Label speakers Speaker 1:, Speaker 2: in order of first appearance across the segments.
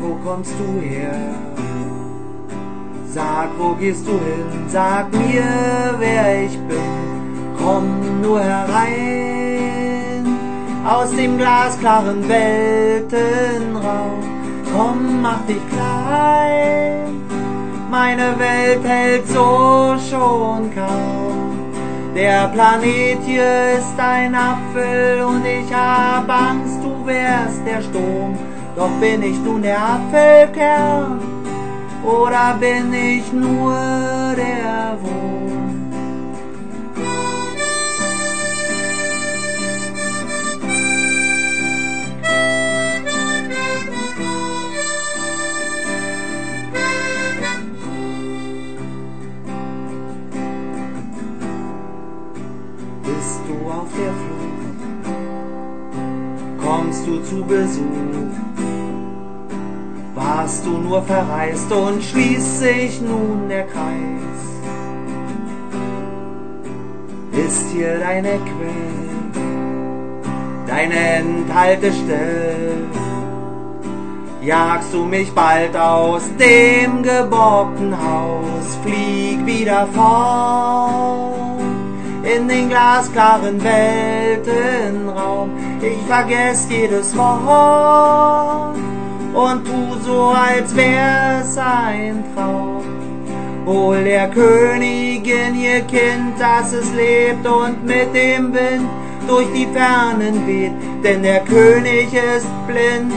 Speaker 1: wo kommst du her? Sag, wo gehst du hin? Sag mir, wer ich bin. Komm nur herein aus dem glasklaren Weltenraum. Komm, mach dich klein. Meine Welt hält so schon kaum. Der Planet hier ist ein Apfel und ich hab Angst, du wärst der Sturm. Doch bin ich nun der Apfelkern oder bin ich nur der Wurm? Bist du auf der Flucht? Kommst du zu Besuch? Warst du nur verreist und schließt sich nun der Kreis? Ist hier deine Quelle, deine Enthaltestelle? Jagst du mich bald aus dem geborgten Haus, flieg wieder fort in den glasklaren Weltenraum. Ich vergess jedes Wort und tu so, als wär's ein Traum. Hol der Königin ihr Kind, dass es lebt und mit dem Wind durch die Fernen weht, denn der König ist blind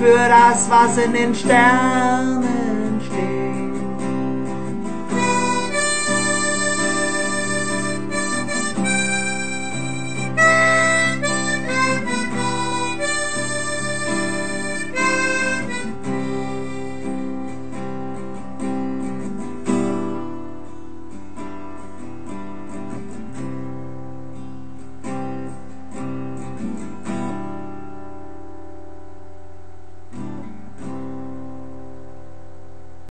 Speaker 1: für das, was in den Sternen